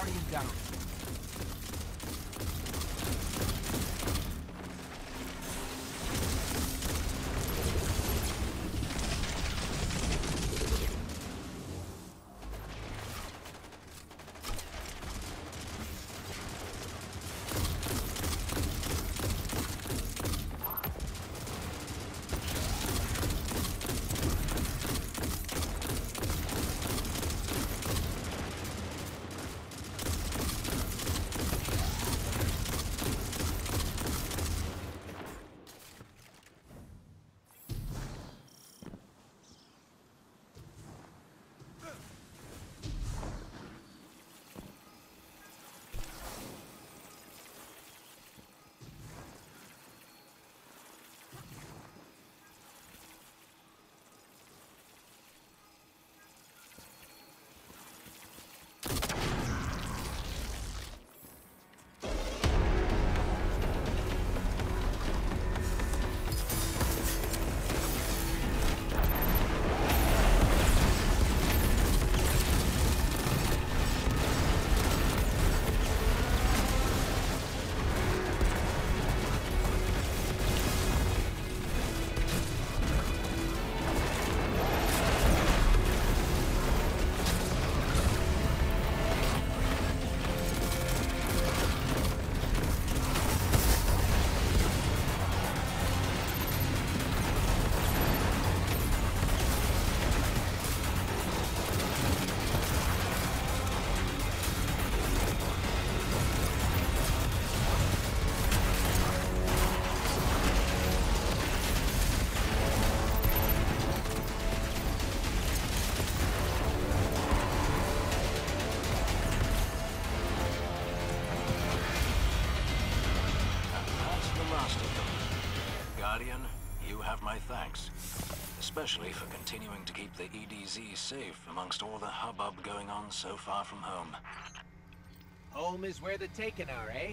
Guardian down. Guardian. You have my thanks. Especially for continuing to keep the EDZ safe amongst all the hubbub going on so far from home. Home is where the taken are, eh?